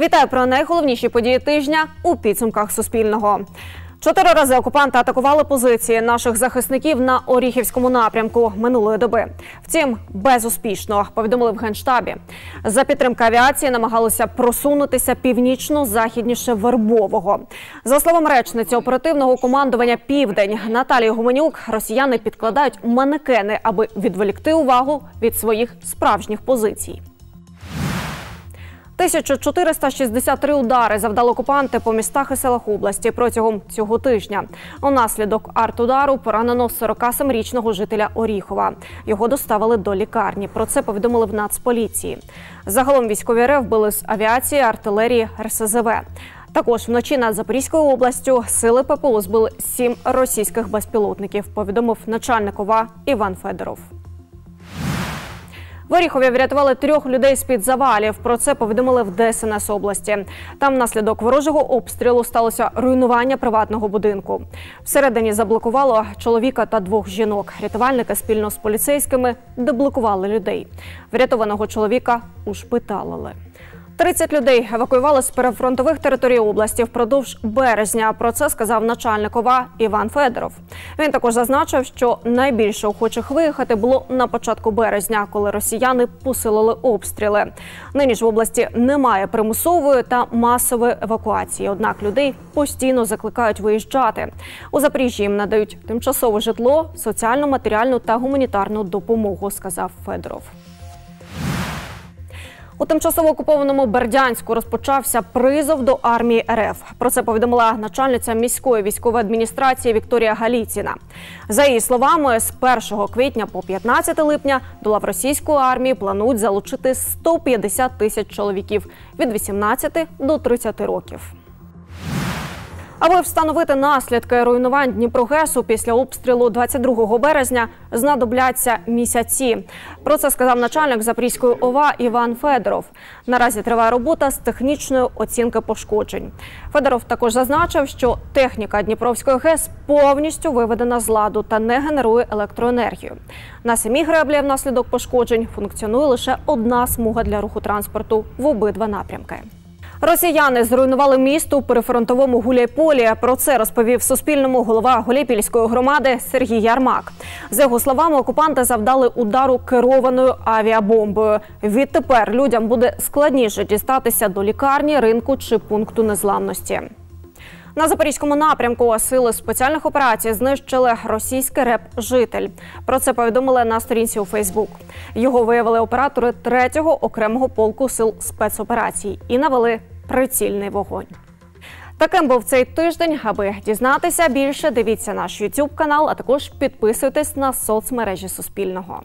Вітаю про найголовніші події тижня у підсумках Суспільного. Чотири рази окупанти атакували позиції наших захисників на Оріхівському напрямку минулої доби. Втім, безуспішно повідомили в генштабі. За підтримки авіації намагалися просунутися північно-західніше Вербового. За словом речниці оперативного командування Південь Наталії Гуменюк, росіяни підкладають манекени, аби відволікти увагу від своїх справжніх позицій. 1463 удари завдали окупанти по містах і селах області протягом цього тижня. Унаслідок артудару поранено 47-річного жителя Оріхова. Його доставили до лікарні. Про це повідомили в Нацполіції. Загалом військові РФ били з авіації, артилерії, РСЗВ. Також вночі над Запорізькою областю сили ППО збили сім російських безпілотників. Повідомив начальник ОВА Іван Федоров. В Оріхові врятували трьох людей з під завалів. Про це повідомили в ДСНС області. Там внаслідок ворожого обстрілу сталося руйнування приватного будинку. Всередині заблокувало чоловіка та двох жінок. Рятувальники спільно з поліцейськими деблокували людей. Врятованого чоловіка ушпиталили. 30 людей евакуювали з перефронтових територій області впродовж березня. Про це сказав начальник ОВА Іван Федоров. Він також зазначив, що найбільше охочих виїхати було на початку березня, коли росіяни посилили обстріли. Нині ж в області немає примусової та масової евакуації. Однак людей постійно закликають виїжджати. У Запоріжжі їм надають тимчасове житло, соціальну, матеріальну та гуманітарну допомогу. Сказав Федоров. У тимчасово окупованому Бердянську розпочався призов до армії РФ. Про це повідомила начальниця міської військової адміністрації Вікторія Галіціна. За її словами, з 1 квітня по 15 липня до лав російської армії планують залучити 150 тисяч чоловіків від 18 до 30 років. Аби встановити наслідки руйнувань Дніпрогесу після обстрілу 22 березня знадобляться місяці. Про це сказав начальник Запорізької ОВА Іван Федоров. Наразі триває робота з технічної оцінки пошкоджень. Федоров також зазначив, що техніка Дніпровської ГЕС повністю виведена з ладу та не генерує електроенергію. На самій греблі внаслідок пошкоджень функціонує лише одна смуга для руху транспорту в обидва напрямки. Росіяни зруйнували місто у перефронтовому Гуляйполі. Про це розповів Суспільному голова Гуляйпільської громади Сергій Ярмак. За його словами, окупанти завдали удару керованою авіабомбою. Відтепер людям буде складніше дістатися до лікарні, ринку чи пункту незламності. На запорізькому напрямку сили спеціальних операцій знищили російський реп житель. Про це повідомили на сторінці у Фейсбук. Його виявили оператори третього окремого полку сил спецоперацій і навели прицільний вогонь. Таким був цей тиждень. Аби дізнатися більше, дивіться наш YouTube канал, а також підписуйтесь на соцмережі Суспільного.